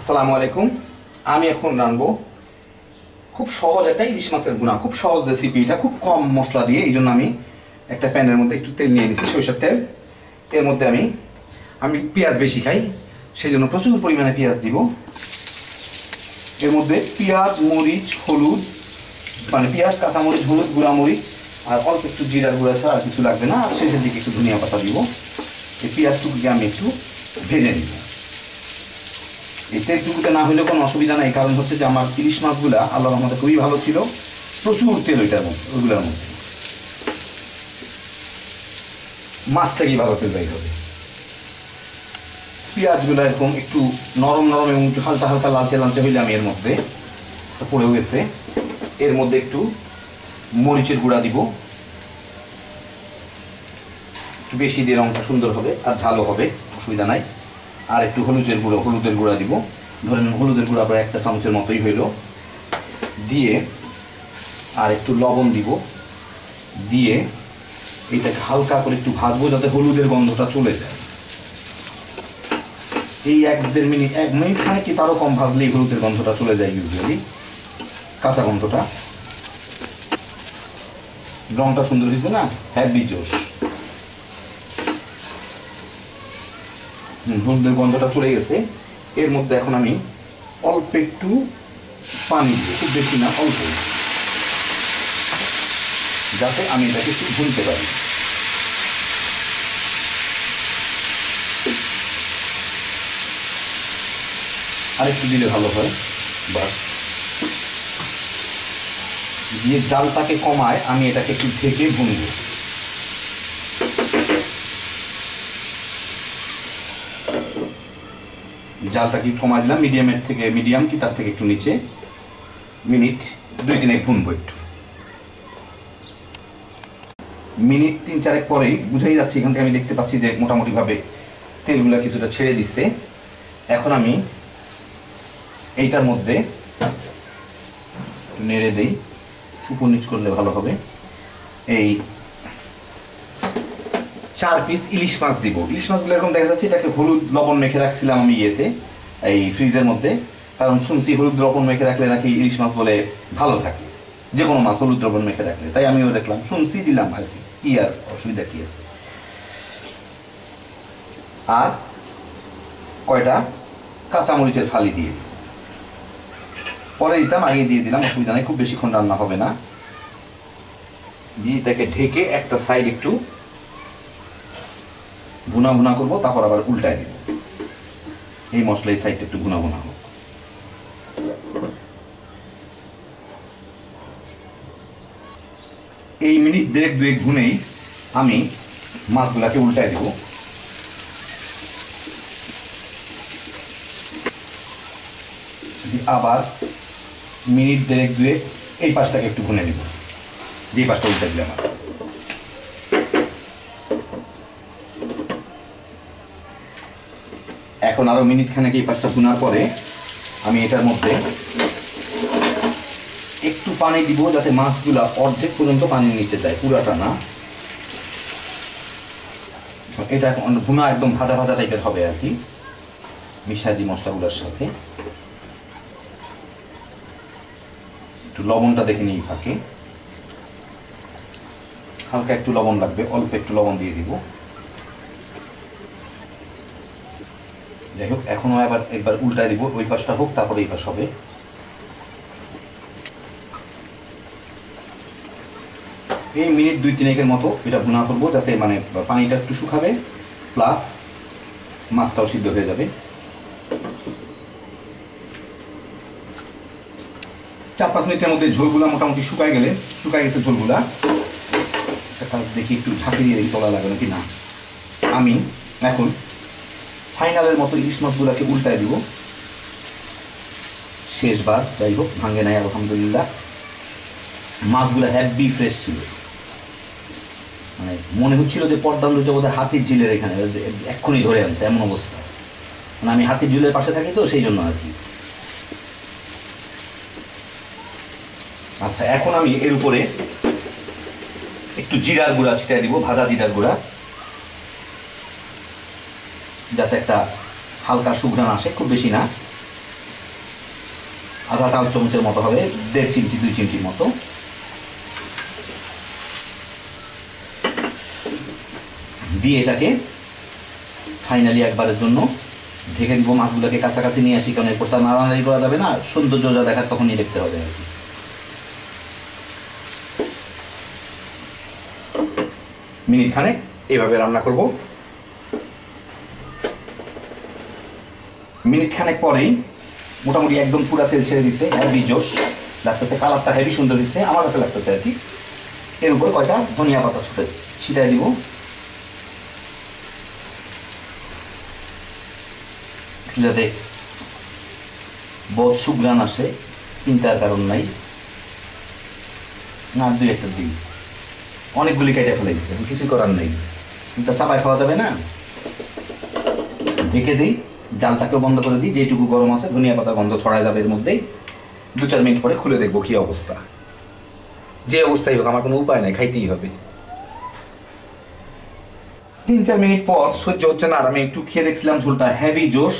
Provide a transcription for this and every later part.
আসসালামু আলাইকুম। আমি এখন রানবো খুব সহজ একটা ইলিশ মাছের গুণা খুব সহজ রেসিপি এটা খুব কম মশলা দিয়ে। এই জন্য আমি একটা প্যানের মধ্যে একটু তেল নিয়ে নিচ্ছি সরিষার তেল। এর মধ্যে আমি আমি পেঁয়াজ বেশি খাই, সেই জন্য প্রচুর পরিমাণে পেঁয়াজ দিব। এর মধ্যে পেঁয়াজ, মরিচ, হলুদ মানে পেঁয়াজ, কাঁচামরিচ, হলুদ গুঁড়া মরিচ আর অল্প একটু জিরার গুঁড়া ছাড়া আর কিছু লাগবে না। আর শেষের দিকে একটু ধনিয়া পাতা দিব। এই পেঁয়াজটুকুকে আমি একটু ভেজে নিব। এই তেলটুকুতে না হলেও কোনো অসুবিধা নাই। কারণ হচ্ছে যে আমার ইলিশ মাছগুলা আল্লাহ রহমতে খুবই ভালো ছিল। প্রচুর তেল ওইটার মধ্যে, ওইগুলোর মধ্যে। মাছ থেকেই ভালো তেল বের হবে। পেঁয়াজগুলো এরকম একটু নরম নরম এবং একটু হালকা হালকা লালচে লালচে হইলে আমি এর মধ্যে পড়েও গেছে। এর মধ্যে একটু মরিচের গুঁড়া দিব। একটু বেশি দিয়ে রঙটা সুন্দর হবে আর ঝালও হবে, অসুবিধা নাই। আর একটু হলুদের গুঁড়ো, হলুদের গুঁড়া দিব। ধরেন হলুদের গুঁড়া প্রায় একটা চামচের মতোই হইল। দিয়ে আর একটু লবণ দিব। দিয়ে এইটাকে হালকা করে একটু ভাজবো যাতে হলুদের গন্ধটা চলে যায়। এই এক দেড় মিনিট, এক মিনিট খানে কি তারও কম ভাজলেই হলুদের গন্ধটা চলে যায় ইউজুয়ালি কাঁচা গন্ধটা। রংটা সুন্দর হয়েছে না? হ্যাভি জোশ। হলুদের গন্ধটা চলে গেছে। এর মধ্যে এখন আমি অল্প একটু পানি দিব খুব বেশি না, অল্প। যাতে আমি এটাকে একটু ভুলতে পারি। আরেকটু দিলে ভালো হয় বাস দিয়ে জালটাকে কমায়, আমি এটাকে একটু ঢেকে ভুনবো। জালটা কি কমাই দিলাম? মিডিয়ামের থেকে মিডিয়াম কি? তার থেকে একটু নিচে। মিনিট, দুই দিনে ভুনবো একটু। মিনিট তিন চারেক পরেই বুঝেই যাচ্ছে, এখান থেকে আমি দেখতে পাচ্ছি যে মোটামুটিভাবে তেলগুলো কিছুটা ছেড়ে দিচ্ছে এখন আমি এইটার মধ্যে নেড়ে দিই। উপর নিচ করলে ভালো হবে। এই চার পিস ইলিশ মাছ দিব। ইলিশ মাছগুলো এরকম দেখা যাচ্ছে এটাকে হলুদ লবণ মেখে রাখছিলাম আমি ইয়েতে, এই ফ্রিজের মধ্যে। কারণ শুনছি হলুদ লবণ মেখে রাখলে নাকি ইলিশ মাছ বলে ভালো থাকে। যে কোনো মাছ হলুদ লবণ মেখে রাখলে। তাই আমিও দেখলাম, শুনছি, দিলাম আর কি। কি আর অসুবিধা, কি আছে? আর কয়টা? কাঁচামরিচের ফালি দিয়ে পরে দিতাম, আগে দিয়ে দিলাম, অসুবিধা নেই, খুব বেশিক্ষণ রান্না হবে না। দিয়ে এটাকে ঢেকে একটা সাইড একটু ভুনা ভুনা করব, তারপর আবার উল্টায় দিব। এই মশলা এই সাইডটা একটু ভুনা ভুনা হোক। এই মিনিট দেড়েক, দুয়েক গুনেই আমি মাছগুলাকে উল্টায় দেব। আবার মিনিট দেড়েক, দুয়েক এই পাশটাকে একটু ভুনে নেব। যে পাশটা উল্টে দিলে আমার এখন আরও মিনিট খানেক এই পাঁচটা শোনার পরে আমি এটার মধ্যে একটু পানি দিব যাতে মাছগুলা অর্ধেক পর্যন্ত পানির নিচে যায়, পুরাটা না। এটা এখন ভুনা একদম ভাজা ভাজা টাইপের হবে আর কি। মিশাই মশলাগুলোর সাথে। একটু লবণটা দেখে নিই ফাঁকে। হালকা একটু লবণ লাগবে, অল্প একটু লবণ দিয়ে দিব। যাই হোক এখনও আবার একবার উল্টায় দিব, ওই পাশটা হোক তারপরে এই পাশ হবে। এই মিনিট দুই তিনেকের মতো এটা ভুনা করব, যাতে মানে পানিটা একটু শুকাবে প্লাস মাছটাও সিদ্ধ হয়ে যাবে। চার পাঁচ মিনিটের মধ্যে ঝোলগুলা মোটামুটি শুকায় গেলে, শুকায় গেছে ঝোলগুলা। দেখি, একটু ঝাঁকি দিয়ে তোলা লাগে নাকি না আমি এখন ফাইনালের মতো ইলিশ মাছগুলোকে উল্টায় দিব। শেষবার, যাই হোক ভাঙে নাই, আলহামদুলিল্লাহ। মাছগুলো হ্যাপি ফ্রেশ ছিল। মানে মনে হচ্ছিল যে পর্দা লুচে বোধহয় হাতির ঝিলের এখানে এক্ষুনি ধরে আনছে, এমন অবস্থা। মানে আমি হাতির ঝিলের পাশে থাকি তো, সেই জন্য আর কি। আচ্ছা এখন আমি এর উপরে একটু জিরার গুঁড়া ছিটাই দিব, ভাজা জিরার গুঁড়া। যাতে একটা হালকা সুঘ্রাণ আসে, খুব বেশি না। আধা চার চামচের মতো হবে, দেড় চিমটি, দুই চিমটির মতো। দিয়ে এটাকে ফাইনালি একবারের জন্য ঢেকে দিব, মাছগুলোকে কাছাকাছি নিয়ে আসি, কারণ এরপর তো আর নাড়ানাড়ি করা যাবে না সৌন্দর্য যা দেখার তখনই দেখতে হবে আর কি। মিনিট খানেক, এভাবে রান্না করব। মিনিট খানেক পরেই মোটামুটি একদম পুরা তেল ছেড়ে দিচ্ছে হেভি জোশ। লাগতেছে কালারটা হেভি সুন্দর দিচ্ছে, আমার কাছে লাগতেছে আর কি। এর উপর কয়টা? ধনিয়া পাতা ছুটে ছিটাই দিব। যাতে বোধ সুগ্রান আসে, চিন্তার কারণ নাই। না, দুই একটা দিন অনেকগুলি কেটে ফেলে দিচ্ছে কিছু করার নেই। কিন্তু চাপায় খাওয়া যাবে না। ঢেকে দিই। জালটাকেও বন্ধ করে দিই যেটুকু গরম আছে, ধনিয়া পাতা গন্ধ ছড়ায় যাবে এর মধ্যেই। দু চার মিনিট পরে খুলে দেখব কি অবস্থা। যে অবস্থাই হোক, আমার কোনো উপায় নাই, খাইতেই হবে। তিন চার মিনিট পর সহ্য হচ্ছে না, আর আমি একটু খেয়ে দেখছিলাম ঝোলটা হেভি জোশ।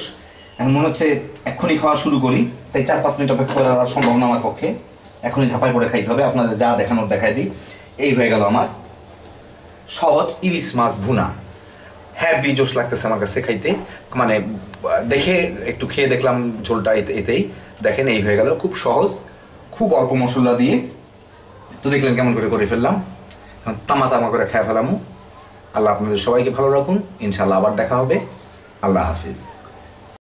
এখন মনে হচ্ছে এক্ষুনি খাওয়া শুরু করি, তাই চার পাঁচ মিনিট অপেক্ষা করার সম্ভব না আমার পক্ষে। এখনই ঝাঁপাই পরে খাইতে হবে, আপনাদের যা দেখানোর দেখাই দিই। এই হয়ে গেল আমার সহজ ইলিশ মাছ ভুনা। হ্যাভি জোশ লাগতেছে আমার কাছে খাইতে। মানে দেখে একটু খেয়ে দেখলাম ঝোলটা এতে- এতেই। দেখেন এই হয়ে গেল। খুব সহজ, খুব অল্প মশলা দিয়ে। তো দেখলেন কেমন করে করে ফেললাম। এখন তামা তামা করে খেয়ে ফেলামু। আল্লাহ আপনাদের সবাইকে ভালো রাখুন। ইনশাল্লাহ আবার দেখা হবে। আল্লাহ হাফিজ।